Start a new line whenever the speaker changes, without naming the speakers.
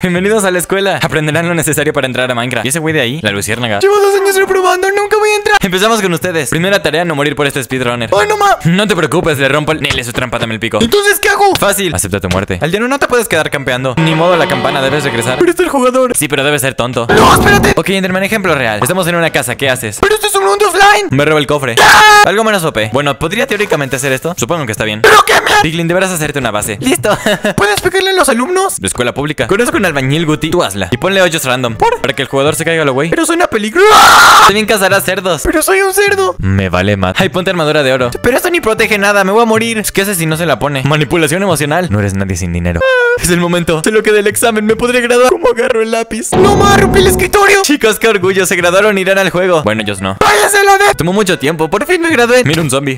Bienvenidos a la escuela. Aprenderán lo necesario para entrar a Minecraft. ¿Y ese güey de ahí? La luciérnaga.
Llevo dos años reprobando, nunca voy a entrar.
Empezamos con ustedes. Primera tarea, no morir por este speedrunner.
¡Ay, no ma!
No te preocupes, le rompo el... Nele su trampa, dame el pico.
Entonces, ¿qué hago?
Fácil. Acepta tu muerte. Aldeano, no te puedes quedar campeando. Ni modo la campana, debes regresar.
Pero este es el jugador.
Sí, pero debes ser tonto.
No, espérate.
Ok, Enderman, ejemplo real. Estamos en una casa, ¿qué haces?
Pero este es un mundo offline.
Me roba el cofre. Algo menos OP. Bueno, ¿podría teóricamente hacer esto? Supongo que está bien.
¿Pero qué me
Piglin, deberás hacerte una base. Listo.
¿Puedes pegarle a los alumnos?
De escuela pública. Conozco un albañil, Guti. Tú hazla. Y ponle hoyos random. ¿Por? Para que el jugador se caiga lo güey.
Pero suena peligro.
También cazarás cerdos.
Pero soy un cerdo.
Me vale más. Ay, ponte armadura de oro.
Pero esto ni protege nada, me voy a morir.
¿Qué haces si no se la pone? Manipulación emocional. No eres nadie sin dinero. Es el momento.
Sé lo que del examen me podría graduar. ¿Cómo agarro el lápiz? No ma, rompí el escritorio.
Chicos, qué orgullo. Se graduaron, irán al juego. Bueno, ellos no.
Váyase a la de.
Tomó mucho tiempo. Por fin me gradué. Mira un zombie.